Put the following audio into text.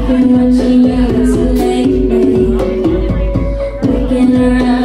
when she yells late night, waking her.